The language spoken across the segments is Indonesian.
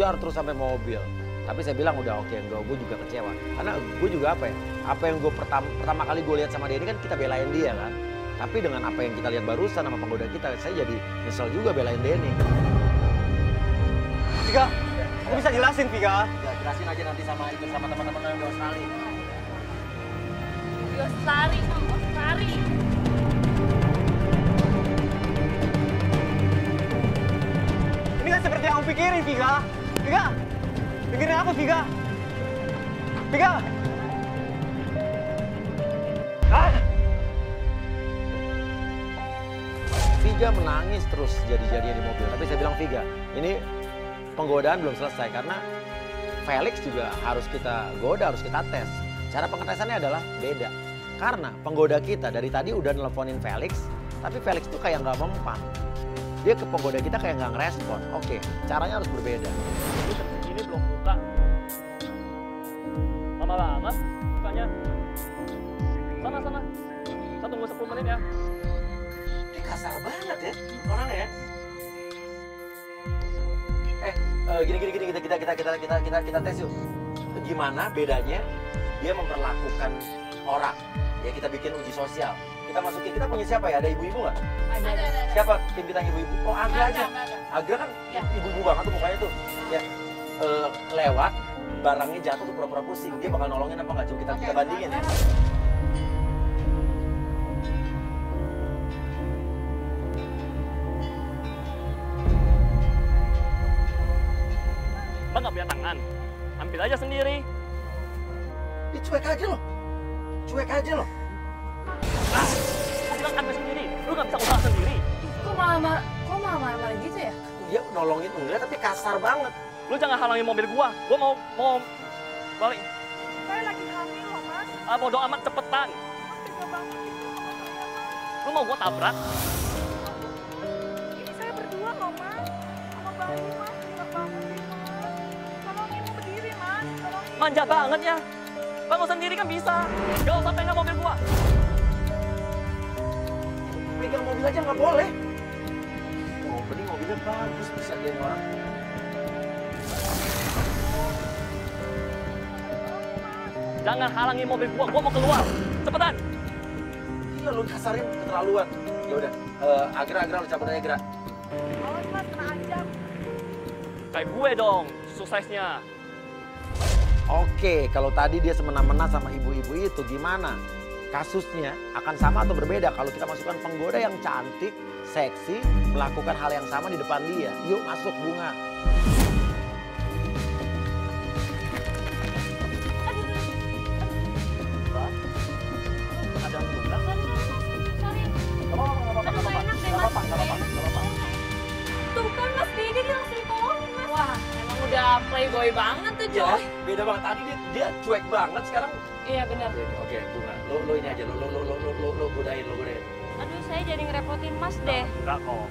ngejar terus sampai mobil. Tapi saya bilang udah oke, enggak, gue juga kecewa. Karena gue juga apa ya, apa yang gue pertama, pertama kali gue lihat sama dia ini kan kita belain dia kan. Tapi dengan apa yang kita lihat barusan sama penggoda kita, saya jadi nyesel juga belain Denny. Vika, aku bisa jelasin Vika. Ya, jelasin aja nanti sama itu sama teman-teman yang di Australia. Yosari sama Osari. Ini kan seperti yang aku pikirin Vika. Vika, dengerin aku Vika. Vika. Ah! Viga menangis terus jadi-jadinya di mobil. Tapi saya bilang Viga, ini penggodaan belum selesai karena Felix juga harus kita goda, harus kita tes. Cara pengetesannya adalah beda. Karena penggoda kita dari tadi udah nelfonin Felix, tapi Felix tuh kayak nggak mempan. Dia ke penggoda kita kayak nggak ngerespon. Oke, caranya harus berbeda. Ini segini belum buka. Lama banget bukanya. Sana sana. Saya tunggu 10 menit ya. Ini kasar banget ya orangnya ya. Eh, eh, gini gini gini kita kita kita kita kita kita kita tes yuk. Gimana bedanya dia memperlakukan orang? Ya kita bikin uji sosial. Kita masukin kita punya siapa ya? Ada ibu-ibu nggak? Ada, ada, ada. Siapa tim kita ibu-ibu? Oh Agra aja. Agra kan Ya. ibu-ibu banget tuh mukanya tuh. Ya eh, lewat barangnya jatuh tuh pura-pura pusing. Dia bakal nolongin apa nggak? Coba kita kita bandingin ya. Bang nggak punya tangan. Ambil aja sendiri. Dia cuek aja loh. Cuek aja loh. Aku bilang ambil sendiri. Lu nggak bisa usaha sendiri. Kok malah marah, kok malah marah gitu ya? Dia nolongin enggak tapi kasar banget. Lu jangan halangi mobil gua. Gua mau mau balik. Saya lagi hamil loh mas, Ah bodo amat cepetan. mas tega banget sama saya mas. Lu mau gua tabrak? Ini saya berdua loh mas, sama bayi mas, gila banget mas. Tolongin berdiri mas, tolongin. Manja banget ya. Bangun sendiri kan bisa. Gak usah pegang mobil gua. Pegang mobil aja nggak boleh. Oh, mending mobilnya bagus bisa dia orang. Jangan halangi mobil gua. Gua mau keluar. Cepetan. Gila lu kasarin keterlaluan. Ya udah, eh, Agra Agra lu cabut aja Agra. Awas mas, kena ancam. Kayak gue dong suksesnya. Oke, kalau tadi dia semena-mena sama ibu-ibu itu gimana? Kasusnya akan sama atau berbeda kalau kita masukkan penggoda yang cantik, seksi, melakukan hal yang sama di depan dia. Yuk masuk bunga. Playboy banget tuh Ya, Joy. beda banget tadi dia, dia cuek banget sekarang. Iya benar. Oke, bunga. Lo lo ini aja, lo lo lo lo lo lo, lo godain, lo godain. Aduh, saya jadi ngerepotin Mas deh. Enggak kok.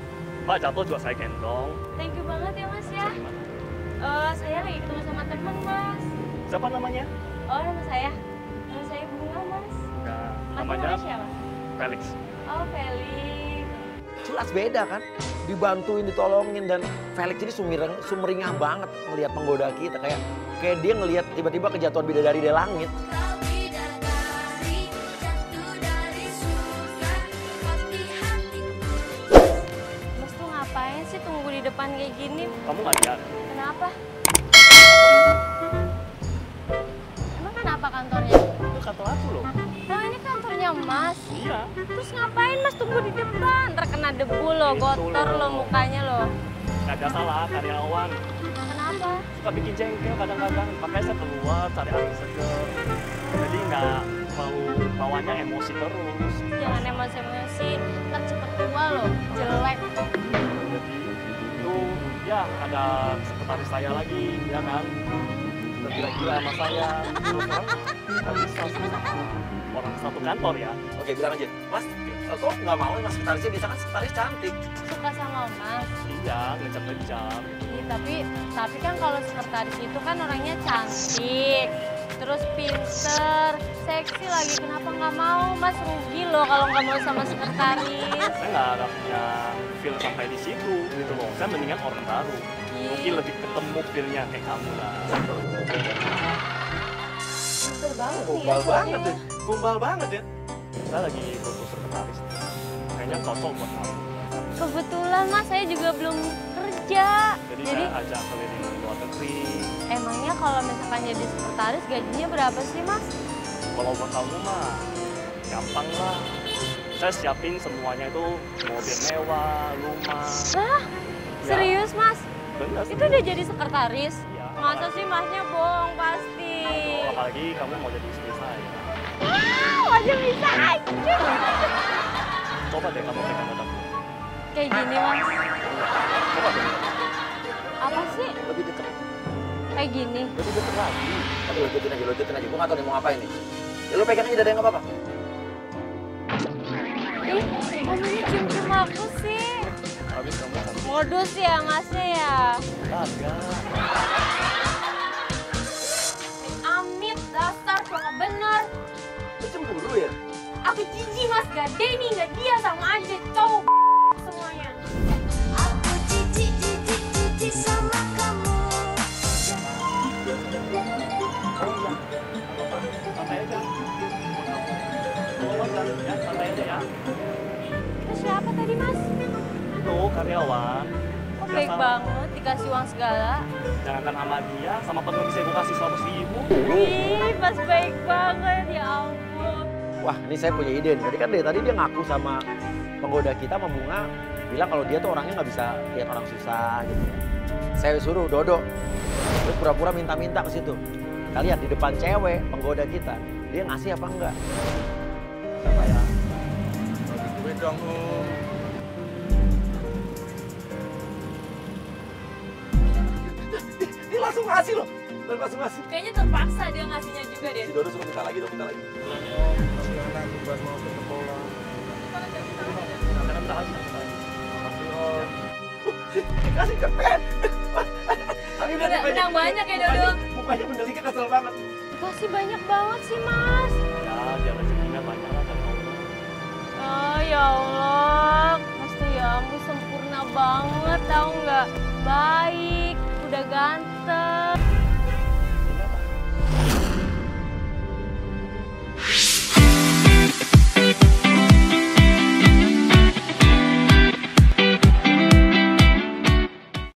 Mbak jatuh juga saya gendong. Thank you banget ya Mas ya. Eh, saya lagi ketemu sama temen Mas. Siapa namanya? Oh, nama saya? Nama saya Bunga Mas. Enggak. Mas Namanya namanya siapa? Felix. Oh, Felix. Jelas beda kan? Dibantuin, ditolongin dan Felix ini sumireng, sumeringah banget melihat penggoda kita kayak kayak dia ngelihat tiba-tiba kejatuhan bidadari dari langit. Mas tuh ngapain sih tunggu di depan kayak gini? Kamu nggak lihat? Kenapa? Mas. Iya. Terus ngapain Mas tunggu di depan? Terkena debu loh, Itu kotor loh. loh mukanya loh. Gak ada salah karyawan. Kenapa? Suka bikin jengkel kadang-kadang. Makanya saya keluar cari angin seger. Jadi nggak mau bawanya emosi terus. Jangan emosi-emosi, ntar cepet tua loh, jelek. Jadi itu ya ada sekretaris saya lagi, ya kan? Gila-gila sama saya. Nggak bisa orang satu kantor ya. Oke, bilang aja, Mas, kok nggak mau mas sekretarisnya? Bisa kan sekretaris cantik. Suka sama Mas. Iya, ngecap-ngecap. Iya, tapi tapi kan kalau sekretaris itu kan orangnya cantik, terus pinter, seksi lagi. Kenapa nggak mau? Mas rugi loh kalau nggak mau sama sekretaris. Saya nggak ada punya feel sampai di situ gitu loh. Saya mendingan orang baru. Mungkin lebih ketemu feel-nya kayak kamu lah. Nih ya Gombal banget ya. Gombal banget ya. Saya lagi butuh sekretaris. Kayaknya cocok buat kamu. Kebetulan mas saya juga belum kerja. Jadi, Jadi saya ajak keliling luar negeri. emangnya kalau misalkan jadi sekretaris gajinya berapa sih mas? Kalau buat kamu mah gampang lah. Saya siapin semuanya itu mobil mewah, rumah. Hah? Ya, Serius mas? Itu udah jadi sekretaris? Iya. Masa sih masnya bohong pasti? Apalagi kamu mau jadi istri saya. Wow, aja bisa aja. Coba deh kamu pegang badanku. Kayak gini mas. Coba deh. Apa sih? Lebih deket, Kayak gini. lebih deket lagi. Tapi lanjutin aja, lanjutin aja. Gue nggak tahu dia mau ngapain nih. Ya lu pegang aja dari nggak apa-apa. Ih, omanya cium-cium aku sih. Habis kamu kasih Modus ya masnya ya. agak. Amit dasar cowok bener. Lu cemburu ya? Aku jijik mas, gak Denny, gak dia sama aja cowok karyawan. Kok baik Biasa. banget dikasih uang segala. Jangankan sama dia, sama pengemis saya gue kasih 100 ribu. Ih, pas baik banget ya ampun. Wah, ini saya punya ide nih. Tadi kan dari tadi dia ngaku sama penggoda kita sama Bunga bilang kalau dia tuh orangnya nggak bisa lihat orang susah gitu. Saya suruh Dodo terus pura-pura minta-minta ke situ. Kita lihat di depan cewek penggoda kita, dia ngasih apa enggak? Apa ya? Duit dong, langsung ngasih loh. Dan langsung ngasih. Kayaknya terpaksa dia ngasihnya juga deh. Si Dodo suruh minta lagi dong, minta lagi. Aku buat mau ke sekolah. Jangan minta lagi, jangan minta lagi. Dikasih. Tapi dia Menang- banyak ya, Dodo. Mukanya, mendeliknya kesel banget. Dikasih banyak banget sih mas. Ya, biar rezekinya banyak lah dari Allah. Oh ya Allah, Mas tuh ya ampun sempurna banget tau nggak? Baik, udah ganteng